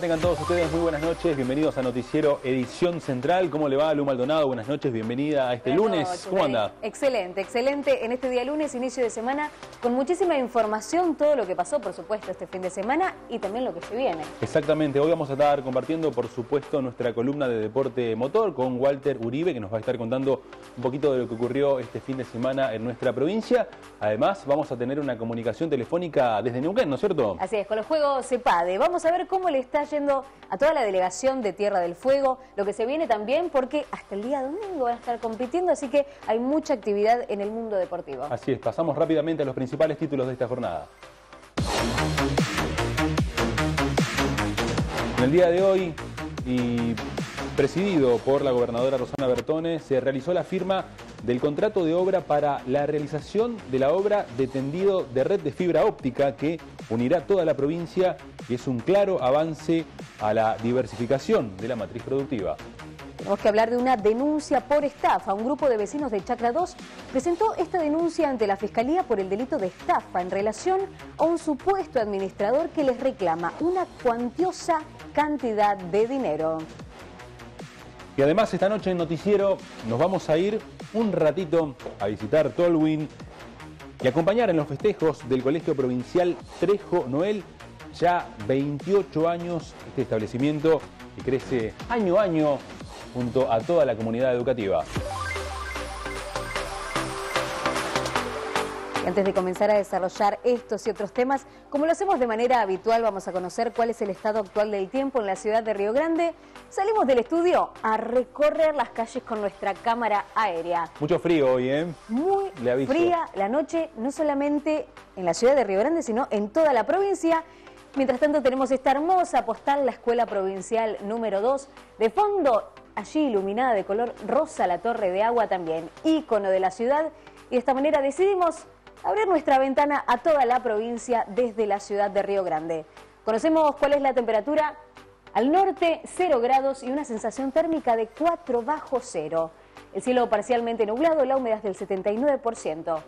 Tengan todos ustedes muy buenas noches. Bienvenidos a Noticiero Edición Central. ¿Cómo le va, Lu Maldonado? Buenas noches, bienvenida a este Buenas lunes. noches, ¿Cómo anda? Excelente, excelente. En este día lunes, inicio de semana, con muchísima información, todo lo que pasó, por supuesto, este fin de semana y también lo que se viene. Exactamente, hoy vamos a estar compartiendo, por supuesto, nuestra columna de deporte motor con Walter Uribe, que nos va a estar contando un poquito de lo que ocurrió este fin de semana en nuestra provincia. Además, vamos a tener una comunicación telefónica desde Neuquén, ¿no es cierto? Así es, con los Juegos CEPADE. Vamos a ver cómo le está yendo a toda la delegación de Tierra del Fuego, lo que se viene también, porque hasta el día domingo van a estar compitiendo, así que hay mucha actividad en el mundo deportivo. Así es, pasamos rápidamente a los principales títulos de esta jornada. En el día de hoy, y presidido por la gobernadora Rosana Bertone, se realizó la firma del contrato de obra para la realización de la obra de tendido de red de fibra óptica que unirá toda la provincia y es un claro avance a la diversificación de la matriz productiva. Tenemos que hablar de una denuncia por estafa. Un grupo de vecinos de Chacra 2 presentó esta denuncia ante la Fiscalía por el delito de estafa en relación a un supuesto administrador que les reclama una cuantiosa cantidad de dinero. Y además esta noche en Noticiero nos vamos a ir un ratito a visitar Tolwyn y acompañar en los festejos del Colegio Provincial Trejo Noel. Ya 28 años este establecimiento que crece año a año junto a toda la comunidad educativa. Antes de comenzar a desarrollar estos y otros temas, como lo hacemos de manera habitual, vamos a conocer cuál es el estado actual del tiempo en la ciudad de Río Grande. Salimos del estudio a recorrer las calles con nuestra cámara aérea. Mucho frío hoy, ¿eh? Muy Le fría la noche, no solamente en la ciudad de Río Grande, sino en toda la provincia. Mientras tanto tenemos esta hermosa postal, la Escuela Provincial número 2. De fondo, allí iluminada de color rosa la torre de agua también, ícono de la ciudad. Y de esta manera decidimos abrir nuestra ventana a toda la provincia desde la ciudad de Río Grande. Conocemos cuál es la temperatura. Al norte, 0 grados y una sensación térmica de 4 bajo cero. El cielo parcialmente nublado, la humedad del 79%.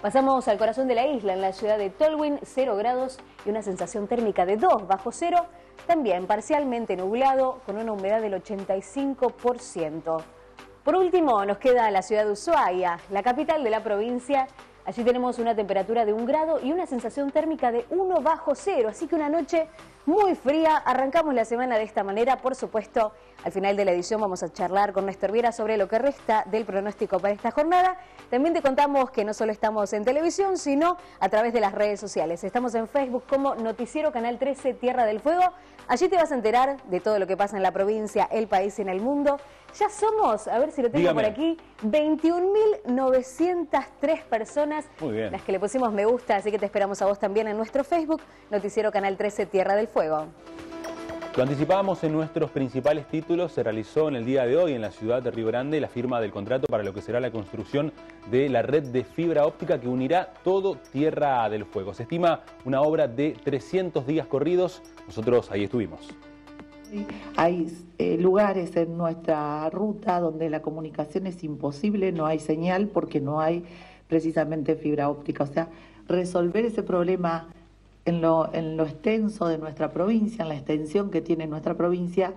Pasamos al corazón de la isla, en la ciudad de Tolwyn, 0 grados y una sensación térmica de 2 bajo cero, también parcialmente nublado, con una humedad del 85%. Por último, nos queda la ciudad de Ushuaia, la capital de la provincia. Allí tenemos una temperatura de 1 grado y una sensación térmica de 1 bajo cero, así que una noche muy fría. Arrancamos la semana de esta manera, por supuesto. Al final de la edición vamos a charlar con Néstor Viera sobre lo que resta del pronóstico para esta jornada. También te contamos que no solo estamos en televisión, sino a través de las redes sociales. Estamos en Facebook como Noticiero Canal 13 Tierra del Fuego. Allí te vas a enterar de todo lo que pasa en la provincia, el país y en el mundo. Ya somos, a ver si lo tengo Dígame. por aquí, 21.903 personas Muy bien. las que le pusimos me gusta, así que te esperamos a vos también en nuestro Facebook, Noticiero Canal 13 Tierra del Fuego. Lo anticipábamos en nuestros principales títulos, se realizó en el día de hoy en la ciudad de Río Grande la firma del contrato para lo que será la construcción de la red de fibra óptica que unirá todo Tierra del Fuego. Se estima una obra de 300 días corridos, nosotros ahí estuvimos. Hay eh, lugares en nuestra ruta donde la comunicación es imposible, no hay señal porque no hay precisamente fibra óptica. O sea, resolver ese problema en lo, en lo extenso de nuestra provincia, en la extensión que tiene nuestra provincia,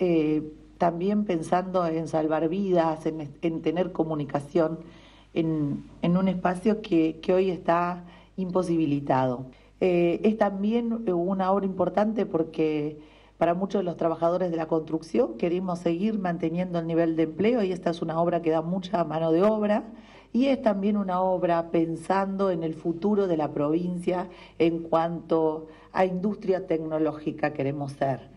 eh, también pensando en salvar vidas, en, en tener comunicación en, un espacio que, que hoy está imposibilitado. Eh, es también una obra importante porque para muchos de los trabajadores de la construcción queremos seguir manteniendo el nivel de empleo y esta es una obra que da mucha mano de obra y es también una obra pensando en el futuro de la provincia en cuanto a industria tecnológica queremos ser.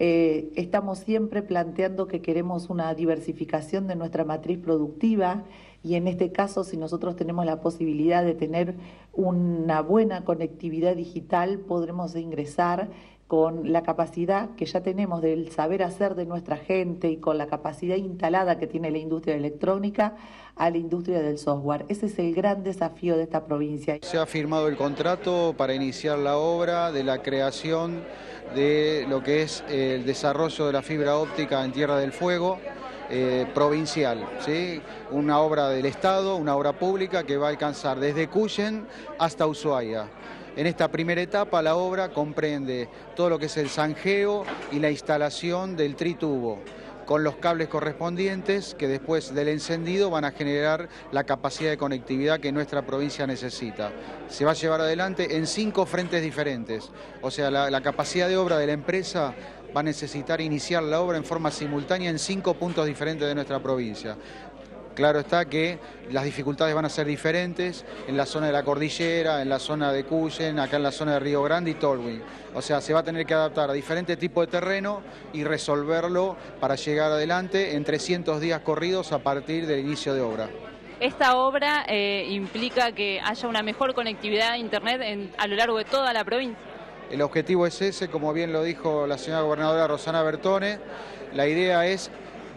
Eh, estamos siempre planteando que queremos una diversificación de nuestra matriz productiva y en este caso si nosotros tenemos la posibilidad de tener una buena conectividad digital podremos ingresar con la capacidad que ya tenemos del saber hacer de nuestra gente y con la capacidad instalada que tiene la industria electrónica a la industria del software. Ese es el gran desafío de esta provincia. Se ha firmado el contrato para iniciar la obra de la creación de lo que es el desarrollo de la fibra óptica en Tierra del Fuego. eh, provincial, ¿sí? una obra del Estado, una obra pública que va a alcanzar desde Cuyen hasta Ushuaia. En esta primera etapa la obra comprende todo lo que es el zanjeo y la instalación del tritubo con los cables correspondientes que después del encendido van a generar la capacidad de conectividad que nuestra provincia necesita. Se va a llevar adelante en cinco frentes diferentes, o sea, la, la capacidad de obra de la empresa va a necesitar iniciar la obra en forma simultánea en cinco puntos diferentes de nuestra provincia. Claro está que las dificultades van a ser diferentes en la zona de la cordillera, en la zona de Cuyen, acá en la zona de Río Grande y Tolwyn. O sea, se va a tener que adaptar a diferentes tipos de terreno y resolverlo para llegar adelante en 300 días corridos a partir del inicio de obra. Esta obra eh, implica que haya una mejor conectividad a Internet en, a lo largo de toda la provincia. El objetivo es ese, como bien lo dijo la señora gobernadora Rosana Bertone. La idea es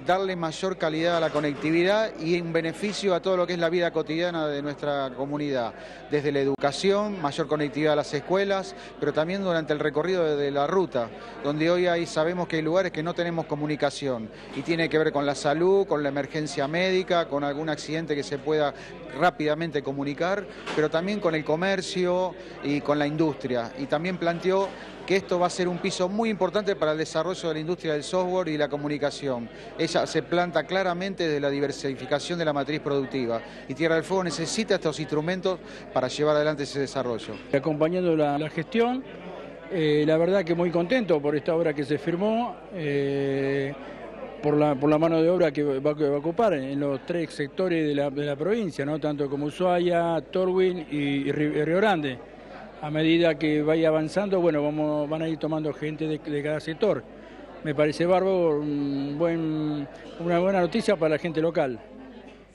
darle mayor calidad a la conectividad y en beneficio a todo lo que es la vida cotidiana de nuestra comunidad, desde la educación, mayor conectividad a las escuelas, pero también durante el recorrido de la ruta, donde hoy hay, sabemos que hay lugares que no tenemos comunicación y tiene que ver con la salud, con la emergencia médica, con algún accidente que se pueda rápidamente comunicar, pero también con el comercio y con la industria. Y también planteó que esto va a ser un piso muy importante para el desarrollo de la industria del software y la comunicación. Ella se planta claramente desde la diversificación de la matriz productiva y Tierra del Fuego necesita estos instrumentos para llevar adelante ese desarrollo. Acompañando la, gestión, eh, la verdad que muy contento por esta obra que se firmó. Eh, por la, por la mano de obra que va, que va a ocupar en los tres sectores de la, de la provincia, ¿no? tanto como Ushuaia, Torwin y, y Río Grande a medida que vaya avanzando, bueno, vamos, van a ir tomando gente de, de cada sector. Me parece bárbaro, un buen, una buena noticia para la gente local.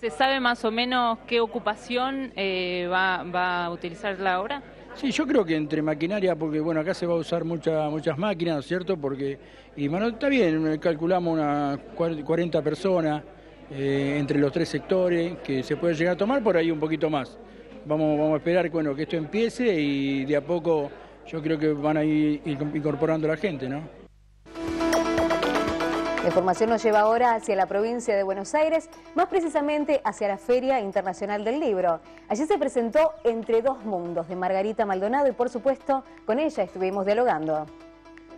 ¿Se sabe más o menos qué ocupación eh, va, va, a utilizar la obra? Sí, yo creo que entre maquinaria, porque bueno, acá se va a usar mucha, muchas máquinas, ¿no es cierto? Porque, y bueno, está bien, calculamos unas 40 personas eh, entre los tres sectores, que se puede llegar a tomar por ahí un poquito más. Vamos, vamos a esperar bueno, que esto empiece y de a poco yo creo que van a ir incorporando a la gente, ¿no? La información nos lleva ahora hacia la provincia de Buenos Aires, más precisamente hacia la Feria Internacional del Libro. Allí se presentó Entre dos mundos de Margarita Maldonado y por supuesto con ella estuvimos dialogando.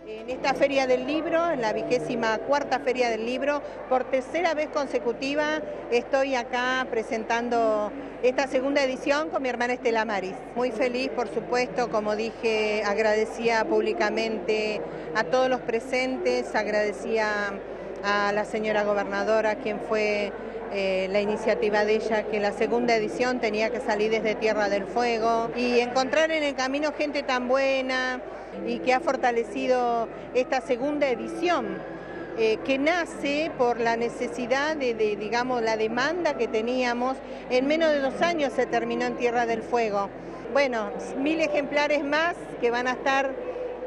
En esta Feria del Libro, en la vigésima cuarta Feria del Libro, por tercera vez consecutiva estoy acá presentando esta segunda edición con mi hermana Estela Maris. Muy feliz, por supuesto, como dije, agradecía públicamente a todos los presentes, agradecía a la señora gobernadora, quien fue eh, la iniciativa de ella, que la segunda edición tenía que salir desde Tierra del Fuego y encontrar en el camino gente tan buena y que ha fortalecido esta segunda edición. Eh, que nace por la necesidad de, digamos, la demanda que teníamos. En menos de dos años se terminó en Tierra del Fuego. Bueno, mil ejemplares más que van a estar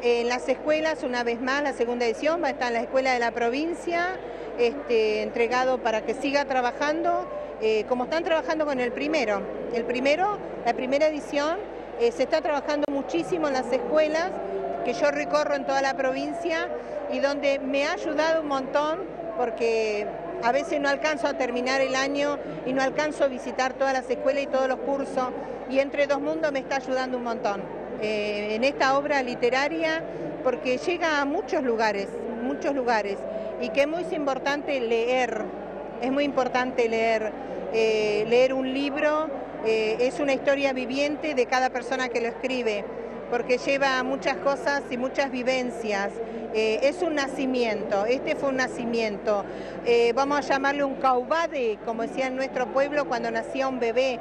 en las escuelas, una vez más, la segunda edición va a estar en la escuela de la provincia, este, entregado para que siga trabajando eh, como están trabajando con el primero. El primero, la primera edición, eh, se está trabajando muchísimo en las escuelas que yo recorro en toda la provincia y donde me ha ayudado un montón porque a veces no alcanzo a terminar el año y no alcanzo a visitar todas las escuelas y todos los cursos y entre dos mundos me está ayudando un montón. Eh, en esta obra literaria porque llega a muchos lugares, muchos lugares y que es muy importante leer, es muy importante leer, eh, leer un libro, eh, es una historia viviente de cada persona que lo escribe, porque lleva muchas cosas y muchas vivencias. Eh, es un nacimiento, este fue un nacimiento. Eh, vamos a llamarle un caubade, como decía en nuestro pueblo cuando nacía un bebé.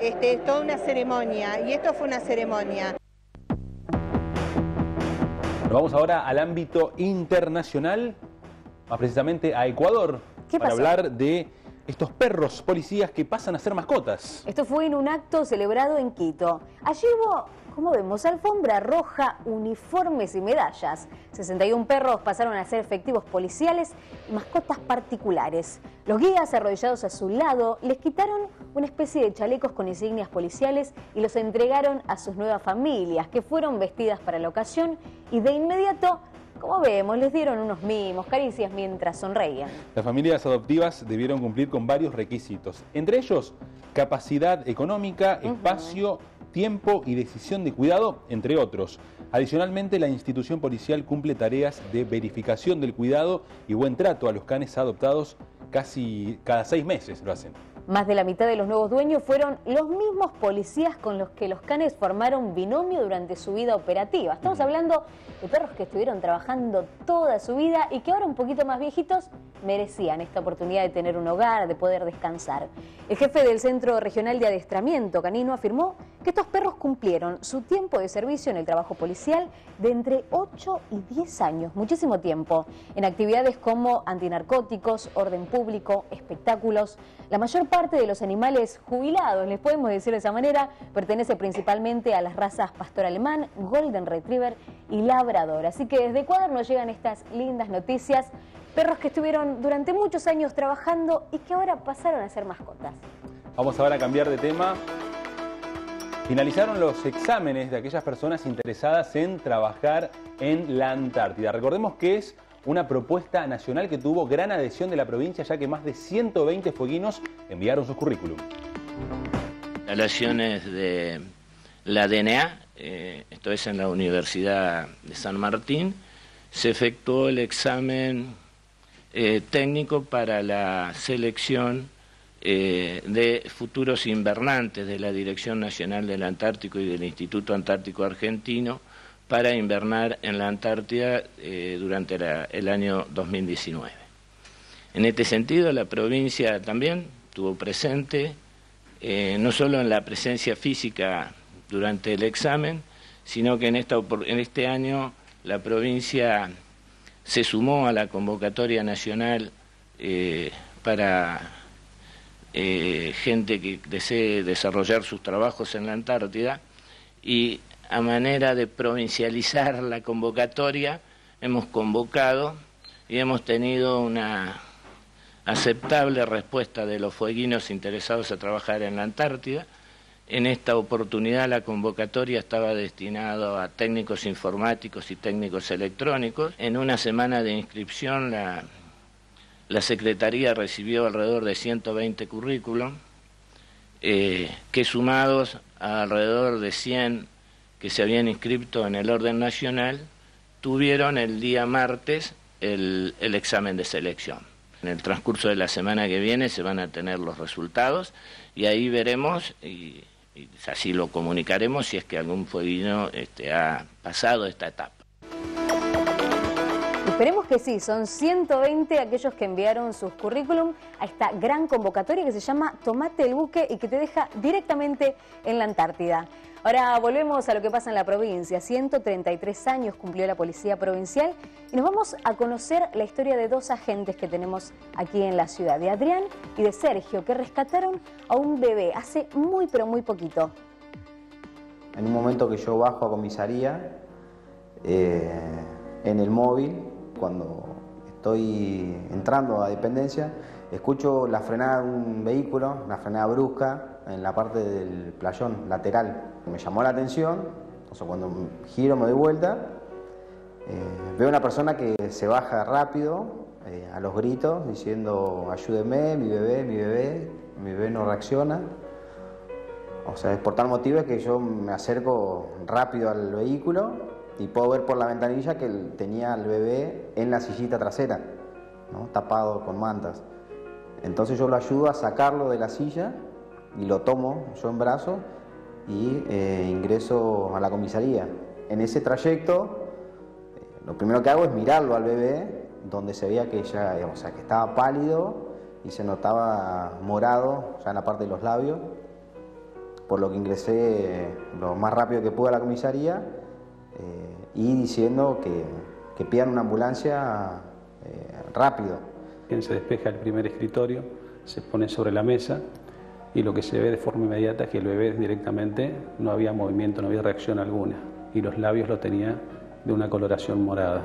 Este, es toda una ceremonia y esto fue una ceremonia. Nos vamos ahora al ámbito internacional, más precisamente a Ecuador, para hablar de estos perros policías que pasan a ser mascotas. Esto fue en un acto celebrado en Quito. Allí hubo, como vemos, alfombra roja, uniformes y medallas. 61 perros pasaron a ser efectivos policiales y mascotas particulares. Los guías arrodillados a su lado les quitaron una especie de chalecos con insignias policiales y los entregaron a sus nuevas familias, que fueron vestidas para la ocasión y de inmediato Como vemos, les dieron unos mimos, caricias mientras sonreían. Las familias adoptivas debieron cumplir con varios requisitos, entre ellos capacidad económica, espacio, tiempo y decisión de cuidado, entre otros. Adicionalmente, la institución policial cumple tareas de verificación del cuidado y buen trato a los canes adoptados casi cada seis meses lo hacen. Más de la mitad de los nuevos dueños fueron los mismos policías con los que los canes formaron binomio durante su vida operativa. Estamos hablando de perros que estuvieron trabajando toda su vida y que ahora un poquito más viejitos merecían esta oportunidad de tener un hogar, de poder descansar. El jefe del Centro Regional de Adiestramiento Canino afirmó que estos perros cumplieron su tiempo de servicio en el trabajo policial de entre 8 y 10 años, muchísimo tiempo, en actividades como antinarcóticos, orden público, espectáculos. La mayor parte de los animales jubilados, les podemos decir de esa manera, pertenece principalmente a las razas pastor alemán, golden retriever y labrador. Así que desde Ecuador nos llegan estas lindas noticias, perros que estuvieron durante muchos años trabajando y que ahora pasaron a ser mascotas. Vamos ahora a cambiar de tema. Finalizaron los exámenes de aquellas personas interesadas en trabajar en la Antártida. Recordemos que es una propuesta nacional que tuvo gran adhesión de la provincia, ya que más de 120 fueguinos enviaron sus currículum. Instalaciones de la DNA, eh, esto es en la Universidad de San Martín, se efectuó el examen eh, técnico para la selección eh, de futuros invernantes de la Dirección Nacional del Antártico y del Instituto Antártico Argentino para invernar en la Antártida eh, durante el año 2019. En este sentido, la provincia también tuvo presente, no solo en la presencia física durante el examen, sino que en este año la provincia se sumó a la convocatoria nacional eh, para gente que desee desarrollar sus trabajos en la Antártida y a manera de provincializar la convocatoria, hemos convocado y hemos tenido una aceptable respuesta de los fueguinos interesados a trabajar en la Antártida. En esta oportunidad la convocatoria estaba destinada a técnicos informáticos y técnicos electrónicos. En una semana de inscripción la, la Secretaría recibió alrededor de 120 currículum, eh, que sumados a alrededor de 100 que se habían inscrito en el orden nacional tuvieron el día martes el, examen de selección. En el transcurso de la semana que viene se van a tener los resultados y ahí veremos y, así lo comunicaremos si es que algún fueguino este, ha pasado esta etapa. Esperemos que sí, son 120 aquellos que enviaron sus currículum a esta gran convocatoria que se llama Tomate el Buque y que te deja directamente en la Antártida. Ahora volvemos a lo que pasa en la provincia. 133 años cumplió la Policía Provincial y nos vamos a conocer la historia de dos agentes que tenemos aquí en la ciudad, de Adrián y de Sergio, que rescataron a un bebé hace muy pero muy poquito. En un momento que yo bajo a comisaría, eh, en el móvil, cuando estoy entrando a dependencia, escucho la frenada de un vehículo, una frenada brusca en la parte del playón lateral me llamó la atención, o cuando giro me doy vuelta, eh, veo una persona que se baja rápido, eh, a los gritos, diciendo ayúdeme, mi bebé, mi bebé, mi bebé no reacciona. O sea, es por tal motivo que yo me acerco rápido al vehículo y puedo ver por la ventanilla que tenía al bebé en la sillita trasera, tapado con mantas. Entonces yo lo ayudo a sacarlo de la silla y lo tomo yo en brazos y eh, ingreso a la comisaría. En ese trayecto, eh, lo primero que hago es mirarlo al bebé, donde se veía sea, que estaba pálido y se notaba morado ya en la parte de los labios, por lo que ingresé lo más rápido que pude a la comisaría eh, y diciendo que, que, pidan una ambulancia rápido. Quien se despeja el primer escritorio, se pone sobre la mesa y lo que se ve de forma inmediata es que el bebé directamente no había movimiento, no había reacción alguna y los labios lo tenía de una coloración morada.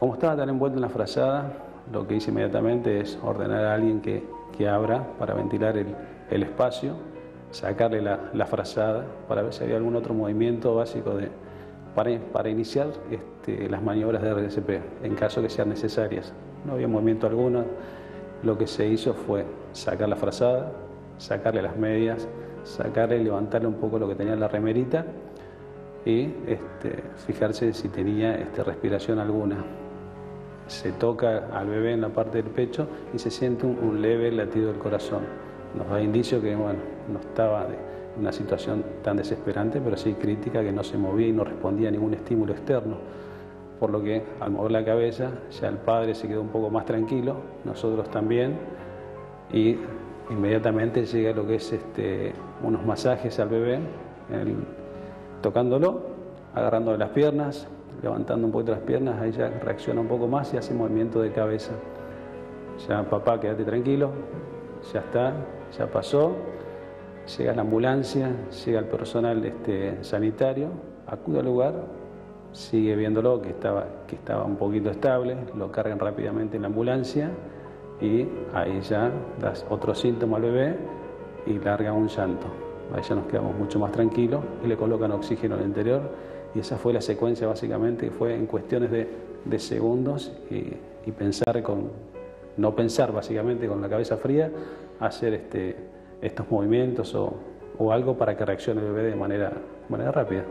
Como estaba tan envuelto en la frazada, lo que hice inmediatamente es ordenar a alguien que, que abra para ventilar el, el espacio, sacarle la, la, frazada para ver si había algún otro movimiento básico de, para, para iniciar este, las maniobras de RSP en caso que sean necesarias. No había movimiento alguno, lo que se hizo fue sacar la frazada, sacarle las medias, sacarle y levantarle un poco lo que tenía en la remerita y este, fijarse si tenía este, respiración alguna. Se toca al bebé en la parte del pecho y se siente un, leve latido del corazón. Nos da indicio que bueno, no estaba en una situación tan desesperante, pero sí crítica, que no se movía y no respondía a ningún estímulo externo. Por lo que al mover la cabeza ya el padre se quedó un poco más tranquilo, nosotros también, y inmediatamente llega lo que es este, unos masajes al bebé, tocándolo, agarrando las piernas, levantando un poquito las piernas, ahí ya reacciona un poco más y hace movimiento de cabeza. Ya papá, quédate tranquilo, ya está, ya pasó, llega la ambulancia, llega el personal este, sanitario, acude al lugar, sigue viéndolo que estaba, que estaba un poquito estable, lo cargan rápidamente en la ambulancia y ahí ya das otro síntoma al bebé y larga un llanto. Ahí ya nos quedamos mucho más tranquilos y le colocan oxígeno al interior y esa fue la secuencia básicamente, fue en cuestiones de, segundos y, pensar con, no pensar básicamente con la cabeza fría, hacer este, estos movimientos o, o algo para que reaccione el bebé de manera, manera rápida.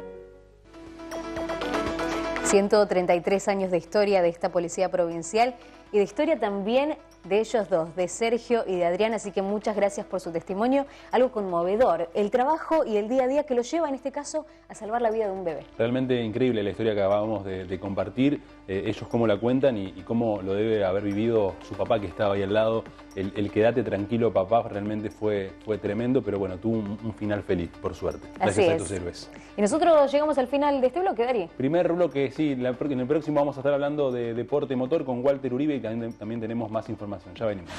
133 años de historia de esta policía provincial y de historia también de ellos dos, de Sergio y de Adrián, así que muchas gracias por su testimonio, algo conmovedor, el trabajo y el día a día que lo lleva en este caso a salvar la vida de un bebé. Realmente increíble la historia que acabamos de, compartir, eh, ellos cómo la cuentan y, cómo lo debe haber vivido su papá que estaba ahí al lado, el, quedate tranquilo papá realmente fue, fue tremendo, pero bueno, tuvo un, final feliz, por suerte, gracias a tus héroes. Y nosotros llegamos al final de este bloque, Dari. Primer bloque, sí, en el próximo vamos a estar hablando de deporte motor con Walter Uribe y también tenemos más información. Ya venimos.